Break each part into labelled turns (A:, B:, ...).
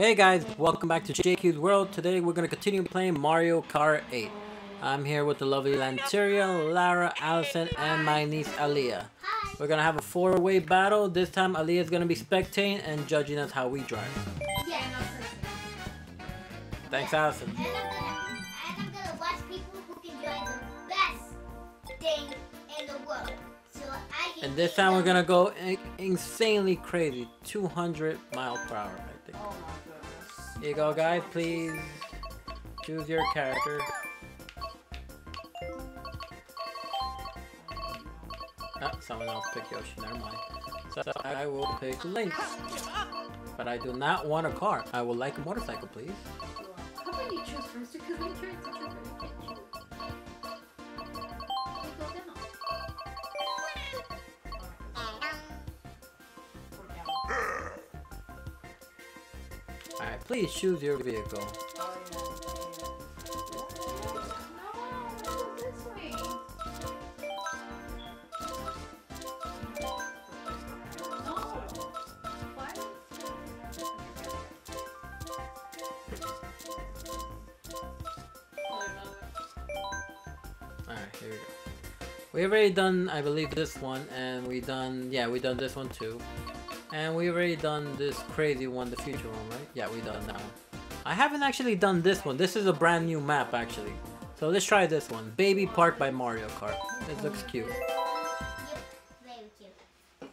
A: Hey guys, welcome back to JQ's World. Today we're going to continue playing Mario Kart 8. I'm here with the lovely Lanteria, Lara, Allison, and my niece Aaliyah. We're going to have a four-way battle. This time Aaliyah is going to be spectating and judging us how we drive.
B: Yeah.
A: Thanks Allison.
B: And I'm gonna, and I'm gonna watch people who can drive the best thing in the world. So I can
A: And this time we're going to go insanely crazy. 200 miles per hour, I think.
C: Oh my goodness.
A: Here you go guys, please choose your character. Oh, someone else picked Yoshi, never mind. So I will pick Link. But I do not want a car. I would like a motorcycle, please.
D: How you choose? Because.
A: Please choose your vehicle. We already done, I believe, this one, and we done, yeah, we done this one too. And we already done this crazy one, the future one, right? Yeah, we done that one. I haven't actually done this one. This is a brand new map, actually. So let's try this one. Baby Park by Mario Kart. This looks cute.
B: Yep, very cute.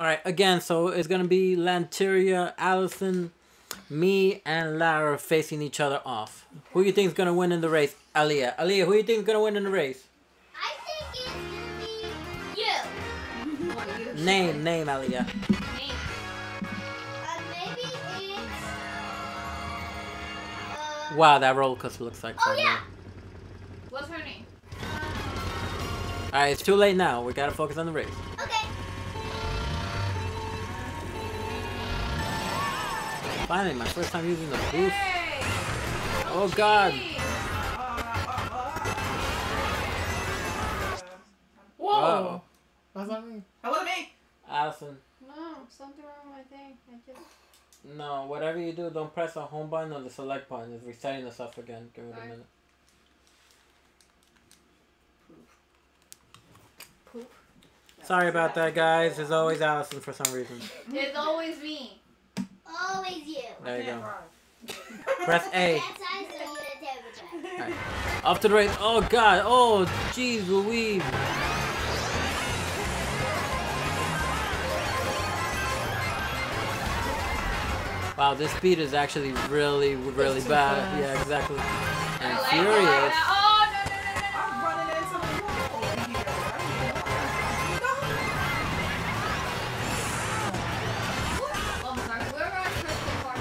A: Alright, again, so it's gonna be Lanteria, Allison, me, and Lara facing each other off. Who you think is gonna win in the race? Aliyah. Aliyah, who you think is gonna win in the race?
B: I think it's
A: Name, name, Aliyah.
D: Me.
B: Uh, maybe it's. Uh,
A: Wow, that roller coaster looks like
B: Oh yeah.
D: What's her name?
A: Alright, it's too late now. We gotta focus on the race.
B: Okay.
A: Finally, my first time using the boost. Oh god.
D: No,
A: whatever you do, don't press the home button or the select button. It's resetting the stuff again. Give it a
D: Alright.
A: minute.
D: Poop.
A: Sorry about that, guys. It's always Allison for some reason.
D: It's always me.
B: Always you.
A: There you go. Press A.
B: That's I so you're the terrible driver.
A: Alright. Up to the race. Oh god. Oh, jeez Louise. Wow, this speed is actually really, really
C: It's
A: bad.
C: fast.
A: Yeah, exactly. And
D: like
A: furious.
D: it. Oh, no, no, no, no.
C: I'm running into the wall.
D: Oh, sorry. Where are Crystal Park?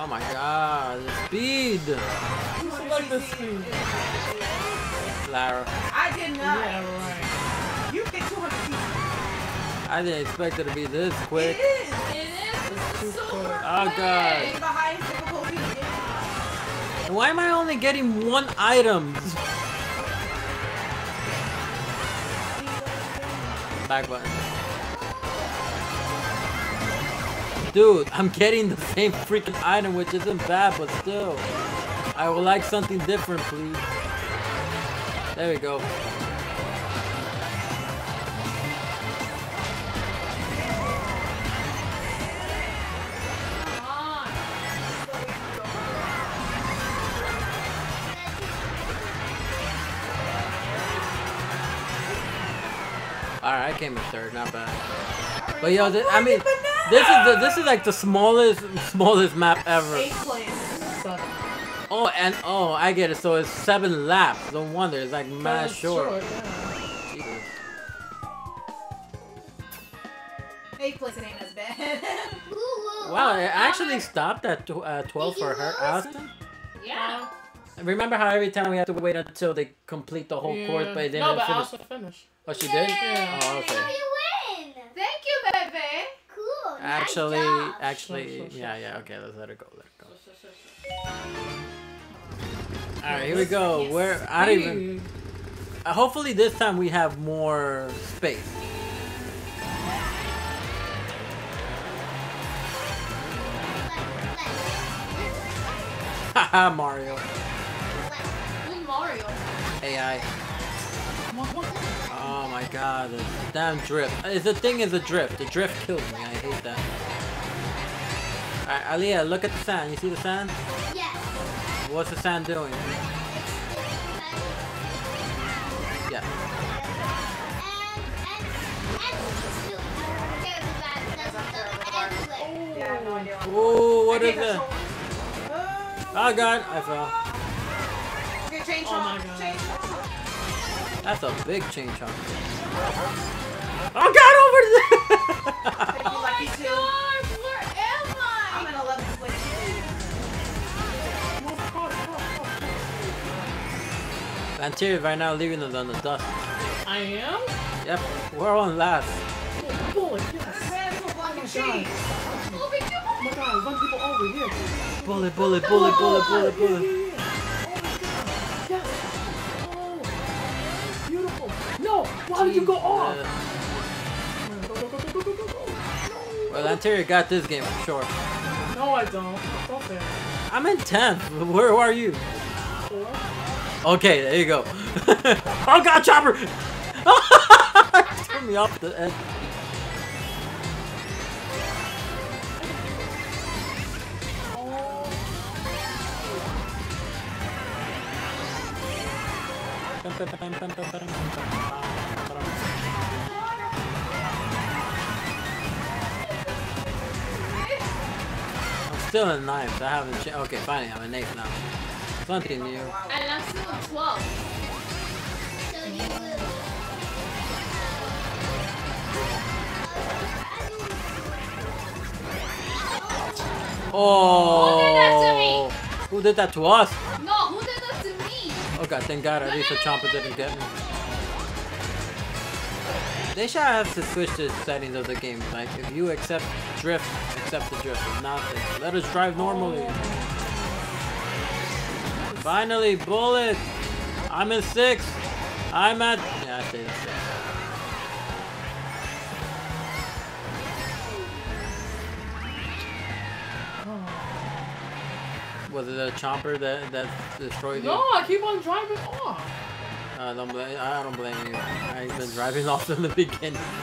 A: Oh my god, the speed.
C: You select the speed.
A: Lara,
C: I did not. Yeah, right. You get 200 feet.
A: I didn't expect it to be this quick. Oh, God. Why am I only getting one item? Back button. Dude, I'm getting the same freaking item, which isn't bad, but still. I would like something different, please. There we go. I came in third, not bad. But yo, thi- I mean, this is the, this is like the smallest smallest map ever.
C: Eight players. Seven.
A: Oh, and oh, I get it. So it's seven laps. No wonder it's like mad
C: That's
A: short.
C: yeah.
A: Jesus.
C: Eight place it ain't as bad.
B: Ooh, ooh,
A: Wow,
B: ooh.
A: it actually stopped at tw- uh, 12 for her, Allison.
D: Yeah.
A: Remember how every time we have to wait until they complete the whole course, but they didn't
C: no, but
A: finish?
C: Alice finished.
A: Oh, she did?
D: Yeah.
A: Oh, okay.
B: Now you win.
D: Thank you, baby.
B: Cool.
A: Actually,
B: nice
A: actually,
C: Sure, sure,
A: yeah, yeah, okay, let's let her go, let her go. Alright, here we go. Where, I don't even, uh, hopefully this time we have more space. Haha, Mario.
D: Who's Mario?
A: AI. Oh my god, the damn drift. Uh, The thing is the drift. The drift kills me. I hate that. Alright, Aliyah, look at the sand. You see the sand?
B: Yes.
A: What's the sand doing? Yeah.
C: Yeah, I have no.
A: Ooh, what
C: I
A: is
C: can't
A: it? Oh god, I fell.
C: Okay, change
A: Oh my God.
C: Change
A: That's a big chain chomp. Oh god, over there!
C: Thank you, Lucky two.
D: Oh gosh, where am I?
C: I'm
D: I?
C: in 11th place.
A: Lantier right now leaving us on the dust.
C: I am?
A: Yep, we're on last.
C: Bullet, yes. Man, people blocking cheese.
D: Oh, we do.
C: Oh my god, a people over here.
A: Bullet, bullet, bullet, bullet, bullet, bullet.
C: Why did you go off?
A: Well, Lantier got this game for sure.
C: No, I don't. Don't
A: I'm in 10th. Where are you?
C: four.
A: Okay, there you go. oh god, Chopper! Threw me off the edge. Oh. I'm still in ninth. I haven't changed. Okay, finally, I'm a knife now. New.
D: And I'm still at 12.
B: So you will.
A: Oh!
D: Who did that to me?
A: Who did that to us?
D: No, who did that to me?
A: God, thank god, at least the Chomper didn't get me. They should have to switch the settings of the game. Like, if you accept drift, accept the drift. If not, let us drive normally. Finally, bullet! I'm in six. I'm at. Yeah, I. Was it a chomper that that destroyed you?
C: No, I keep on driving off.
A: Uh, don't blame, I don't blame you. I've been driving off in the beginning.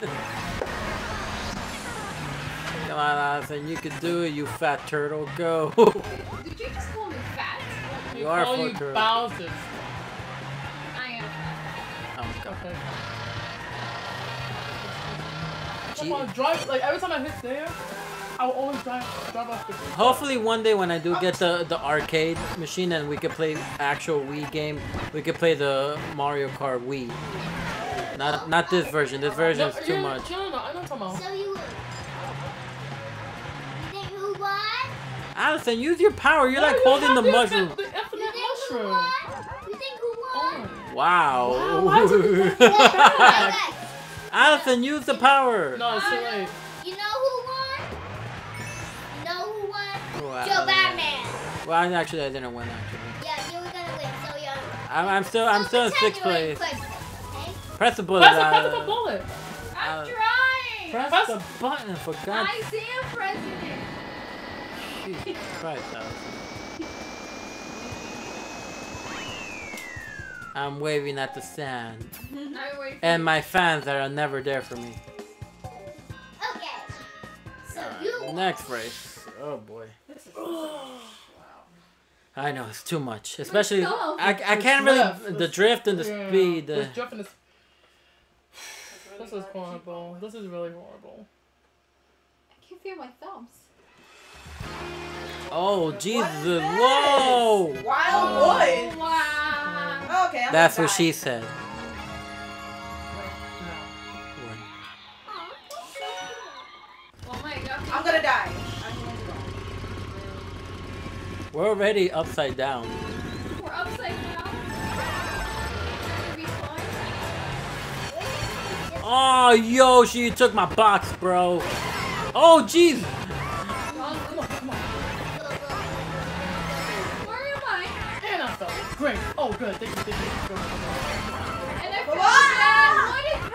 A: Come on, Allison, you can do it, you fat turtle. Go.
D: Did you just call me fat?
A: you are
C: call
A: a
C: you
A: fat turtle.
C: Bowser.
D: I am.
A: Oh, God.
C: Okay. Come on, drive. Like every time I hit there, I will always drive drive off the.
A: Hopefully one day when I do get the, the arcade machine and we could play actual Wii game, we could play the Mario Kart Wii. Not not this version. This version is too much.
C: No, no, no, I know what I'm talking about.
B: So you will. You think who?
A: Allison, use your power. You're like holding the
C: have
A: mushroom.
C: The infinite mushroom.
B: You think who won?
C: Oh.
A: Wow.
C: Wow, why is it-
B: Okay,
A: Allison, use the power.
C: No, it's too late.
A: Wow.
B: Joe Batman.
A: Well, I- actually, I didn't win. Actually,
B: Yeah, you were gonna win, so you're.
A: I'm, I'm still I'm
B: so
A: still in sixth place.
B: first okay?
A: Press the bullet.
C: Press the,
A: uh,
C: press the bullet.
D: I'm
A: Uh,
D: trying.
A: Press
C: Press-
A: the button for God.
D: I see a president.
A: Jesus Christ. I'm waving at the sand,
D: I wait
A: and my fans that are never there for me.
B: Okay. So you.
A: Next race. Oh boy. I know it's too much, especially
D: so
A: I, I can't really
C: drift,
A: the
C: the-
A: drift and the
C: Yeah,
A: speed.
C: Uh, this
A: The,
C: drift in this. This is horrible. This is really horrible.
D: I can't feel my thumbs.
A: oh Jesus!
C: What is this?
A: Whoa!
C: Wild
D: Oh, wow.
C: Okay, I'm
A: That's what
C: die.
A: she said. We're already upside down.
D: We're upside down. Should we fly?
A: Oh, Yoshi, you took my box, bro. Oh, jeez.
C: Come on, come on.
D: Where am I?
C: And I fell. Great. Oh, good. Thank you, thank you. Go, go, go.
D: And I feel
C: Come
D: What is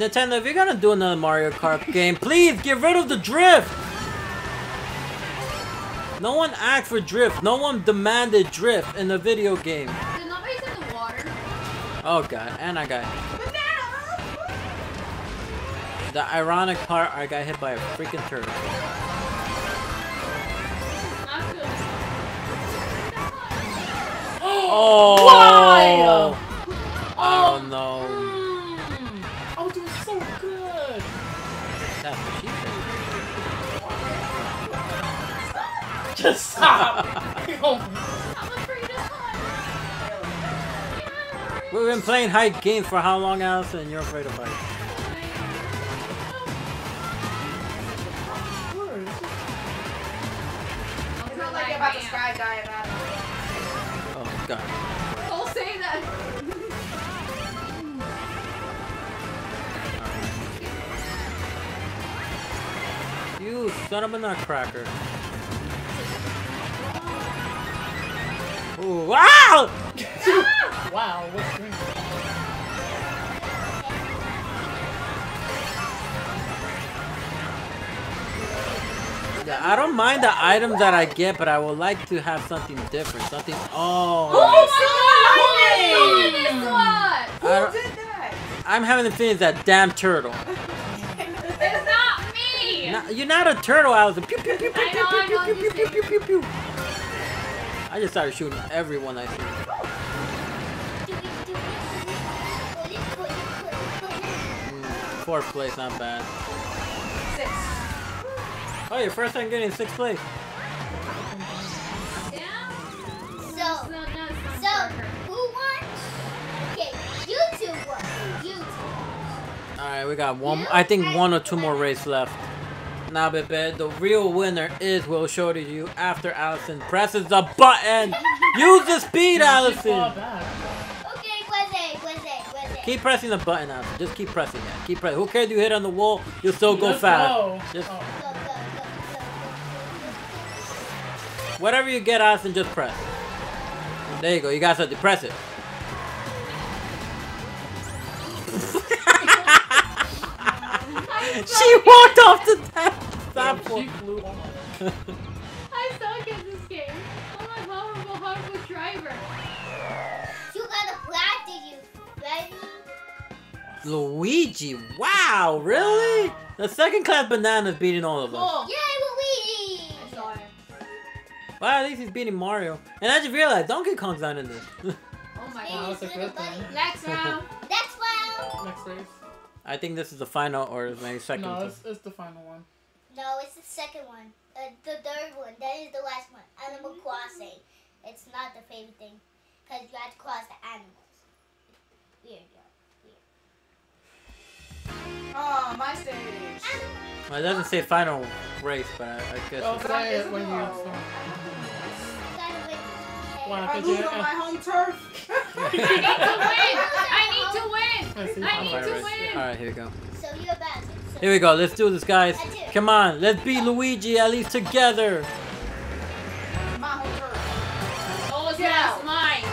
A: Nintendo, if you're gonna do another Mario Kart game, please get rid of the drift. No one asked for drift. No one demanded drift in the video game.
D: Did nobody in the water?
A: Oh god, and I got
C: Banana!
A: the ironic part. I got hit by a freaking turtle. Oh!
C: Why?
A: Oh no!
C: Just stop.
D: I'm afraid to fly.
A: We've been playing hide games for how long, Allison? You're afraid of heights.
C: it's not like you're about to skydive at him.
A: Oh god.
D: Don't say that.
A: You son of a nutcracker. Wow!
C: Wow, what's green?
A: Yeah, I don't mind the items that I get, but I would like to have something different. Something. Oh.
D: Oh my god! This one!
A: I don't-
C: Who did that?
A: I'm having the feeling that damn turtle.
D: It's not me!
A: Not- you're not a turtle, Allison. Pew, pew, pew, pew,
D: I
A: pew,
D: know, I
A: pew,
D: know,
A: pew,
D: I'm
A: pew,
D: just
A: pew, pew, pew, pew. I just started shooting everyone I see. Mm, Fourth place, not bad.
C: Six.
A: Oh, your first time getting sixth place.
D: Yeah?
B: So,
D: It's not, no, it's not
B: so, who won? Okay, you two won. You two.
A: All right, we got one. I think one or two more races left. Now, Bebe, the real winner is will show to you after Allison presses the button. Use the speed,
C: Fall
A: Allison.
C: back.
B: Okay, Wednesday, Wednesday, Wednesday.
A: Keep pressing the button, Allison. Just keep pressing it. Keep pressing. Who cares? You hit on the wall, you'll still go
C: Let's
A: fast.
C: go.
A: Just
C: Oh.
A: Whatever you get, Allison, just press. There you go. You got something. Press it. she walked off the
C: She
A: platform.
C: flew off.
D: I suck at this game. I'm a horrible, horrible driver.
B: You gotta practice, you. Ready?
A: Luigi, wow, really? The second class banana's beating all of us.
D: Cool.
B: Yay, Luigi!
D: I saw him.
A: Wow, at least he's beating Mario. And I just realized Donkey Kong's not in this.
D: Oh my god.
C: that's a good thing.
D: Next round.
B: Next round.
C: Next race.
A: I think this is the final or maybe second.
C: No, it's, it's the final one.
B: No, it's the second one. Uh, the third one. That is the last one. Animal Crossing. It's not the favorite thing. Because you have to cross the animals. Weird, yo.
C: Oh, my stage.
A: Well, it doesn't say final race, but I, I guess.
C: Oh,
A: it's-
C: say it when you.
B: You gotta win. Okay.
C: Why?
E: I lose on my home turf.
D: I need to win. I need to win.
C: I.
D: I need to win.
A: All right, here we go.
B: So you're about to. So
A: Here we go. Let's do this, guys. Come on, let's beat Luigi at least together.
E: My home turf.
D: Oh, it's
E: Get
D: not
E: out.
D: mine.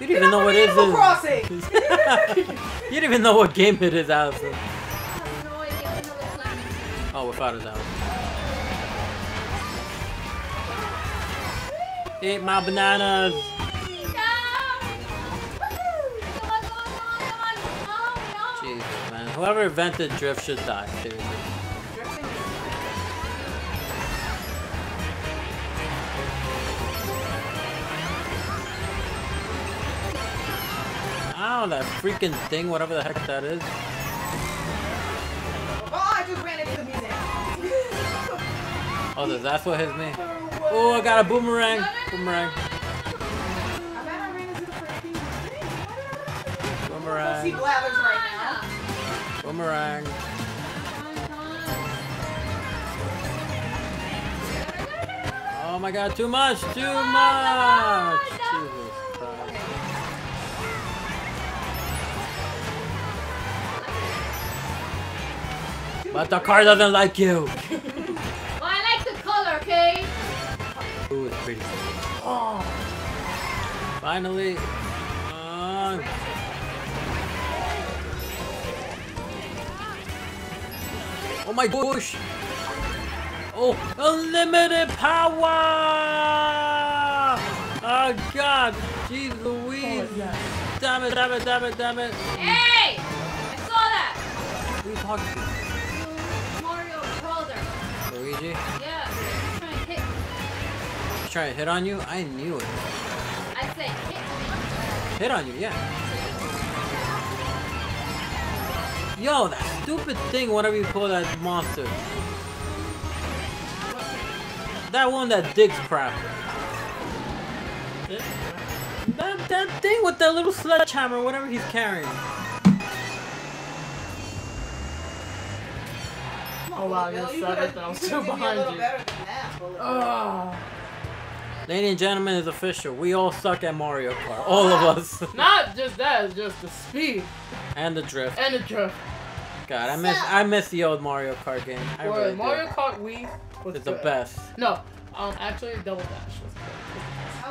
A: You don't even know what it
E: Animal
A: is.
E: Crossing.
A: you don't even know what game it is, Allison.
D: I have no idea another.
A: Oh, without a doubt. Eat my bananas. Whoever invented drift should die. Seriously. Oh, that freaking thing, whatever the heck that is.
E: Oh, I just ran into the music.
A: Oh, that's what hits me. Oh, I got a boomerang. Boomerang.
E: I
A: Boomerang. Oh my god, too much, too oh, much! Jesus Christ. But the car doesn't like you!
D: Well, I like the color, okay?
A: Ooh, it's pretty.
C: Oh,
A: Finally. My gosh! Oh, unlimited power! Oh god! Jeez Louise!
C: Oh, yeah.
A: Damn it, damn it, damn it, damn it!
D: Hey! I saw that!
A: Who are you talking to?
D: Mario Calder.
A: Luigi?
D: Yeah. He's trying to hit.
A: He's trying to hit on you? I knew it.
D: I said hit me.
A: Hit on you, yeah. Yo, that stupid thing, whatever you call that monster. That one that digs crap. That, that thing with that little sledgehammer, whatever he's carrying.
C: Oh wow, you're seventh, and I'm still behind you. Oh,
A: Ladies and gentlemen, it's official. We all suck at Mario Kart. All of ah! us.
C: not just that, it's just the speed
A: and the drift.
C: and the drift.
A: God, I miss I miss the old Mario Kart game. I
C: Boy,
A: really do.
C: Mario Kart Wii was
A: It's the best.
C: No, um, actually, Double Dash was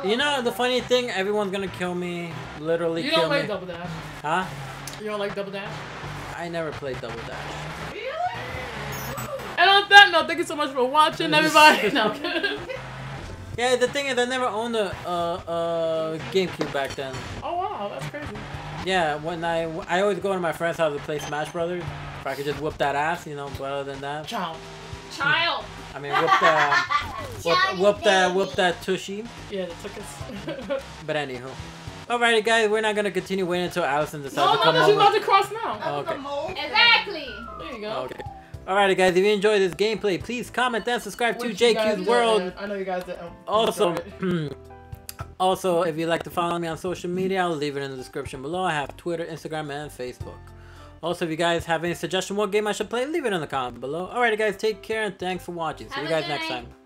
C: good.
A: You know the funny thing, everyone's gonna kill me. Literally
C: You
A: kill
C: don't like
A: me.
C: Double Dash.
A: Huh?
C: You don't like Double Dash.
A: I never played Double Dash. Really?
C: And on that note, thank you so much for watching, everybody. No.
A: Yeah, the thing is, I never owned a uh, uh, GameCube back then.
C: oh wow, that's crazy.
A: Yeah, when I I always go to my friend's house to play Smash Brothers. If I could just whip that ass, you know. But other than that,
C: Child.
D: Child.
A: I mean, whip that, whip,
B: Johnny
A: whip that,
B: baby.
A: whip that tushy.
C: Yeah, they took us.
A: But anywho, alrighty guys, we're not gonna continue waiting until Allison decides
C: no,
A: to
C: no,
A: come
C: no, she's about
A: over.
C: to cross now.
A: Oh, okay.
D: Exactly.
C: There you go.
A: Okay. Alrighty guys, if you enjoyed this gameplay, please comment and subscribe to
C: Which you
A: JQ's World.
C: didn't. I know you guys didn't.
A: Also,
C: enjoy it. Hmm.
A: Also, if you'd like to follow me on social media, I'll leave it in the description below. I have Twitter, Instagram, and Facebook. Also, if you guys have any suggestion what game I should play, leave it in the comment below. Alrighty guys, take care and thanks for watching. See
D: Have
A: you guys next
D: night.
A: time.